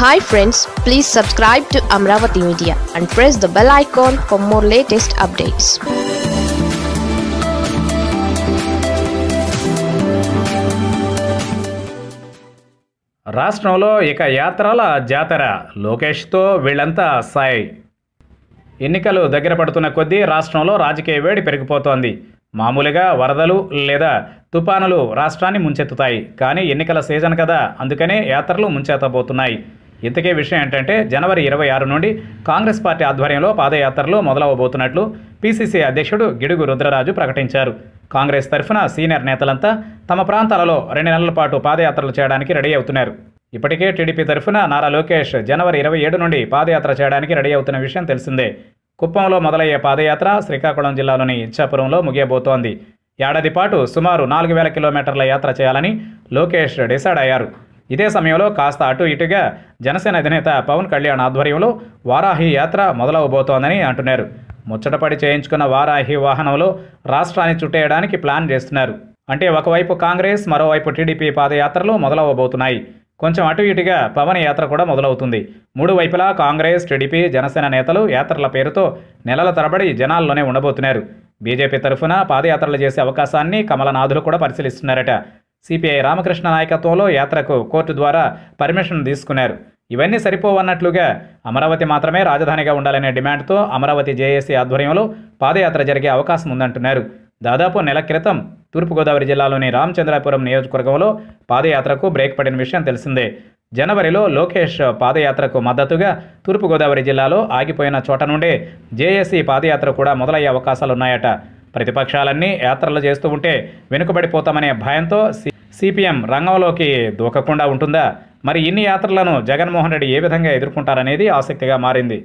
Hi friends please subscribe to Amaravati media and press the bell icon for more latest updates రాష్ట్రంలో ఇక యాత్రల జాతర. లోకేష్తో వీళ్ళంతా సాయి. ఎన్నికలు దగ్గర పడుతున్న కొద్దీ రాష్ట్రంలో రాజకీయ వేడి పెరిగిపోతోంది. మామూలుగా వరదలు లేదా తుపానులు రాష్ట్రాన్ని ముంచెత్తుతాయి. కానీ ఎన్నికల సీజన్ కదా అందుకనే యాత్రలు ముంచెత్తబోతున్నాయి. ఇంతకీ విషయం ఏంటంటే జనవరి ఇరవై ఆరు నుండి కాంగ్రెస్ పార్టీ ఆధ్వర్యంలో పాదయాత్రలు మొదలవబోతున్నట్లు పీసీసీ అధ్యక్షుడు గిడుగు రుద్రరాజు ప్రకటించారు. కాంగ్రెస్ తరఫున సీనియర్ నేతలంతా తమ ప్రాంతాలలో రెండు నెలల పాటు పాదయాత్రలు చేయడానికి రెడీ అవుతున్నారు. ఇప్పటికే టీడీపీ తరఫున నారా లోకేష్ జనవరి ఇరవై ఏడు నుండి పాదయాత్ర చేయడానికి రెడీ అవుతున్న విషయం తెలిసిందే. కుప్పంలో మొదలయ్యే పాదయాత్ర శ్రీకాకుళం జిల్లాలోని ఇచ్చాపురంలో ముగియబోతోంది. ఏడాది పాటు సుమారు నాలుగు వేల కిలోమీటర్ల యాత్ర చేయాలని లోకేష్ డిసైడ్ అయ్యారు. ఇదే సమయంలో కాస్త అటు ఇటుగా జనసేన అధినేత పవన్ కళ్యాణ్ ఆధ్వర్యంలో వారాహి యాత్ర మొదలవబోతోందని అంటున్నారు. ముచ్చటపడి చేయించుకున్న వారాహి వాహనంలో రాష్ట్రాన్ని చుట్టేయడానికి ప్లాన్ చేస్తున్నారు. అంటే ఒకవైపు కాంగ్రెస్ మరోవైపు టీడీపీ పాదయాత్రలు మొదలవబోతున్నాయి. కొంచెం అటు ఇటుగా పవన్ యాత్ర కూడా మొదలవుతుంది. మూడు వైపులా కాంగ్రెస్ టీడీపీ జనసేన నేతలు యాత్రల పేరుతో నెలల తరబడి జనాల్లోనే ఉండబోతున్నారు. బీజేపీ తరఫున పాదయాత్రలు చేసే అవకాశాన్ని కమలనాథులు కూడా పరిశీలిస్తున్నారట. సిపిఐ రామకృష్ణ నాయకత్వంలో యాత్రకు కోర్టు ద్వారా పర్మిషన్ తీసుకున్నారు. ఇవన్నీ సరిపోవన్నట్లుగా అమరావతి మాత్రమే రాజధానిగా ఉండాలనే డిమాండ్తో అమరావతి జేఏసీ ఆధ్వర్యంలో పాదయాత్ర జరిగే అవకాశం ఉందంటున్నారు. దాదాపు నెల క్రితం తూర్పుగోదావరి జిల్లాలోని రామచంద్రాపురం నియోజకవర్గంలో పాదయాత్రకు బ్రేక్ పడిన విషయం తెలిసిందే. జనవరిలో లోకేష్ పాదయాత్రకు మద్దతుగా తూర్పుగోదావరి జిల్లాలో ఆగిపోయిన చోట నుండే జేఏసీ పాదయాత్ర కూడా మొదలయ్యే అవకాశాలున్నాయట. ప్రతిపక్షాలన్నీ యాత్రలు చేస్తూ ఉంటే వెనుకబడిపోతామనే భయంతో సిపిఎం రంగంలోకి దూకకుండా ఉంటుందా? మరి ఇన్ని యాత్రలను జగన్మోహన్ రెడ్డి ఏ విధంగా ఎదుర్కొంటారనేది ఆసక్తిగా మారింది.